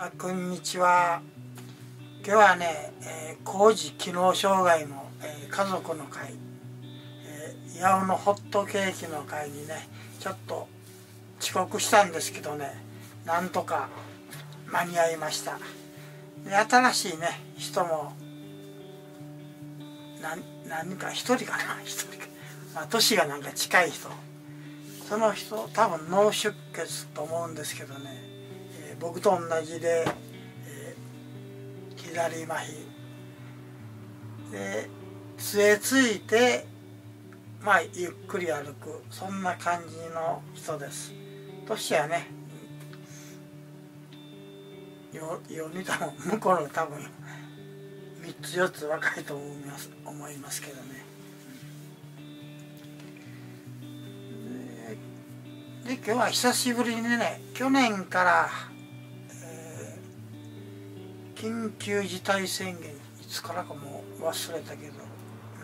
あこんにちは。今日はね、えー、工事機能障害の、えー、家族の会、えー、八尾のホットケーキの会にねちょっと遅刻したんですけどねなんとか間に合いました。で新しいね人も何何か一人かな 一人か、まあ、年がなんか近い人。その人多分脳出血と思うんですけどね。僕と同じで、えー、左麻痺。で杖ついてまあゆっくり歩く。そんな感じの人です。年はねよ4人とも向こうの多分3つ4つ若いと思います思いますけどね。で今日は久しぶりにね去年から緊急事態宣言いつからかもう忘れたけど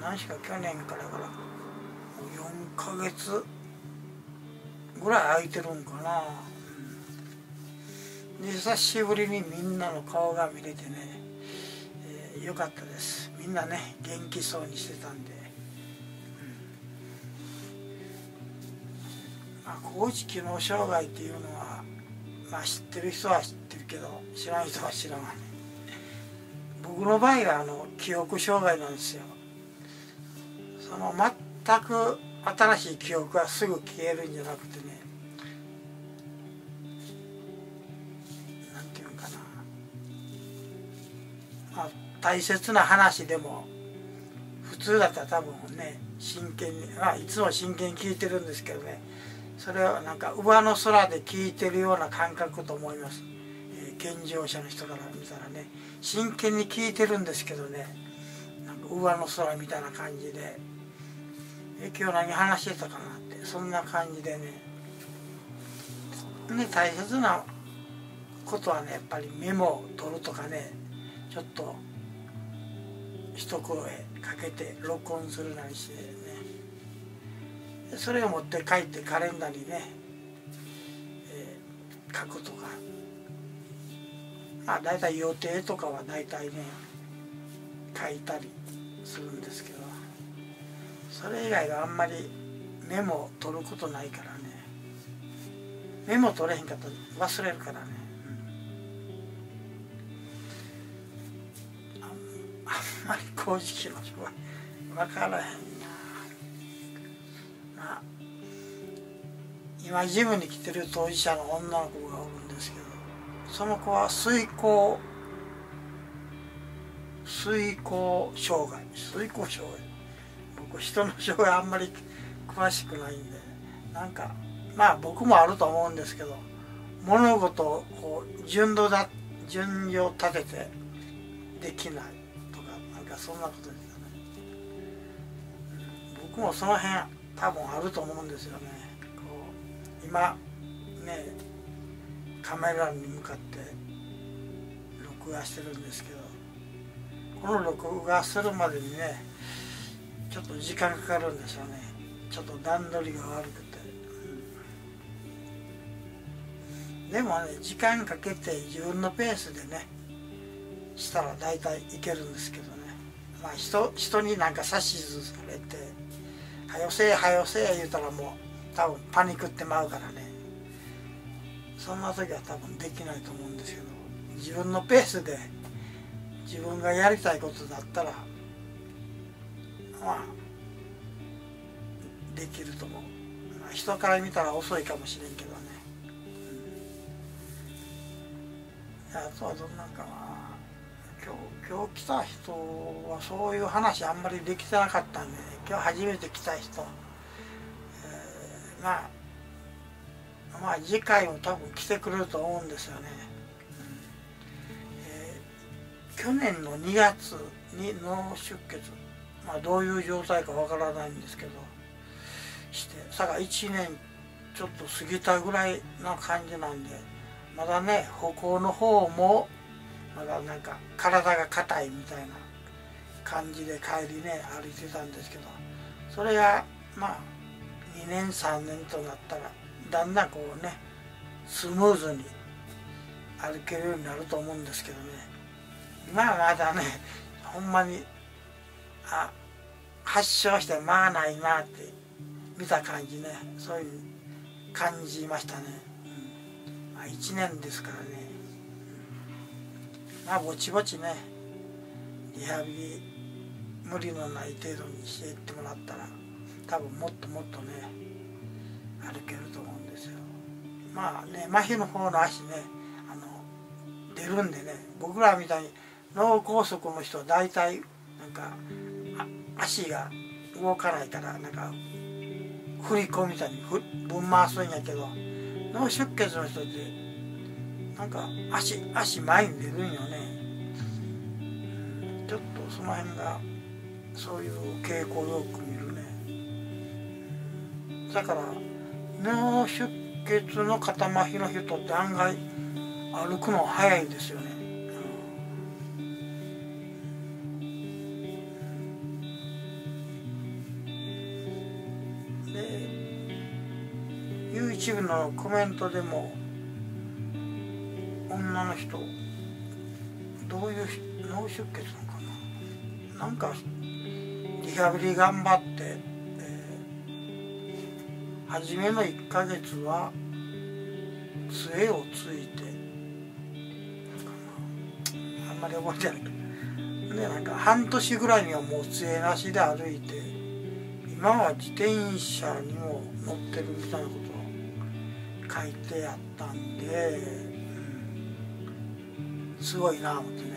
何しか去年からから4ヶ月ぐらい空いてるんかな、うん、久しぶりにみんなの顔が見れてね、えー、よかったです。みんなね元気そうにしてたんで、うん、まあ高知機能障害っていうのはまあ知ってる人は知ってるけど知らん人は知らない僕の場合はあの記憶障害なんですよその全く新しい記憶がすぐ消えるんじゃなくてねなんていうかなまあ大切な話でも普通だったら多分ね真剣にまあいつも真剣に聞いてるんですけどねそれはなんか上の空で聞いてるような感覚と思います。健常者の人から見たらね真剣に聞いてるんですけどねなんか上の空みたいな感じでえ今日何話してたかなってそんな感じでねね大切なことはねやっぱりメモを取るとかねちょっと一声かけて録音するなりしてね。それを持って帰ってカレンダーにね、え、書くとか。まあ大体予定とかは大体ね書いたりするんですけどそれ以外はあんまりメモ取ることないからねメモ取れへんかったら忘れるからね、うん、あん まり公式の人は分からへんな。まあ今ジムに来てる当事者の女の子がおるんですけどその子は水耕水耕障害水耕障害。僕人の障害あんまり詳しくないんでなんかまあ僕もあると思うんですけど物事をこう順度だ順序立ててできないとかなんかそんなことですよね、僕もその辺多分あると思うんですよね。こう今ねカメラに向かって録画してるんですけどこの録画するまでにねちょっと時間かかるんですよね。ちょっと段取りが悪くて、うん、でもね時間かけて自分のペースでねしたら大体いけるんですけどね。まあ人人になんか指図されて「はよせえはよせえ」言うたらもう多分パニックってまうからね。そんな時は多分できないと思うんですけど自分のペースで自分がやりたいことだったらまあできると思う、人から見たら遅いかもしれんけどね、うん、あとはどんなんかな。今日今日来た人はそういう話あんまりできてなかったんで、今日初めて来た人、えー、まあまあ次回も多分来てくれると思うんですよね。えー、去年の2月に脳出血、まあ、どういう状態かわからないんですけどしてさが1年ちょっと過ぎたぐらいな感じなんでまだね歩行の方もまだなんか体が硬いみたいな感じで帰りね歩いてたんですけどそれがまあ2年3年となったらだんだんこうねスムーズに歩けるようになると思うんですけどね。まあまだねほんまにあ発症してまあないなって見た感じねそういう感じましたね、うん。まあ、1年ですからね、うん、まあぼちぼちねリハビリ無理のない程度にしていってもらったら多分もっともっとね歩けると思う。まあね麻痺の方の足ねあの出るんでね僕らみたいに脳梗塞の人は大体なんか足が動かないからなんか振り子みたいにぶん回すんやけど脳出血の人ってなんか足足前に出るんよね。ちょっとその辺がそういう傾向よく見るね。だから脳出血の肩麻痺の人って案外歩くの早いんですよね。で YouTube のコメントでも女の人どういう脳出血なのかな。なんかリハビリ頑張って、初めの1ヶ月は杖をついてあんまり覚えてないけど。でなんか半年ぐらいにはもう杖なしで歩いて今は自転車にも乗ってるみたいなことを書いてやったんで、うん、すごいな思ってね、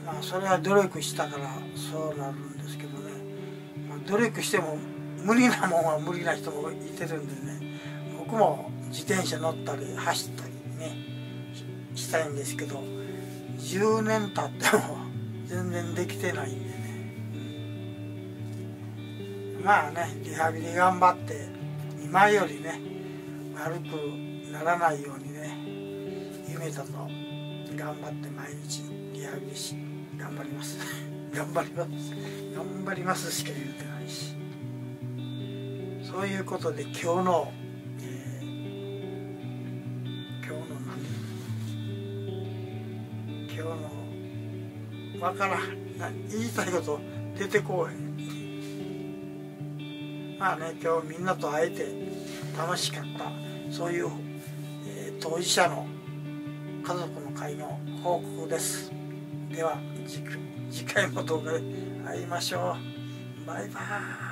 うん、まあそれは努力したからそうなるんですけどね、まあ、努力しても無理なもんは無理な人もいてるんでね。僕も自転車乗ったり走ったりねしたいんですけど10年経っても 全然できてないんでね。まあねリハビリ頑張って今よりね悪くならないようにね夢だと頑張って毎日リハビリし頑張ります。頑張ります。頑張りますしか言うてないし。そういうことで今日の、えー、今日の何今日のわからん言いたいこと出てこへん。まあね今日みんなと会えて楽しかった。そういう、えー、当事者の家族の会の報告です。では次回の動画で会いましょう。バイバーイ。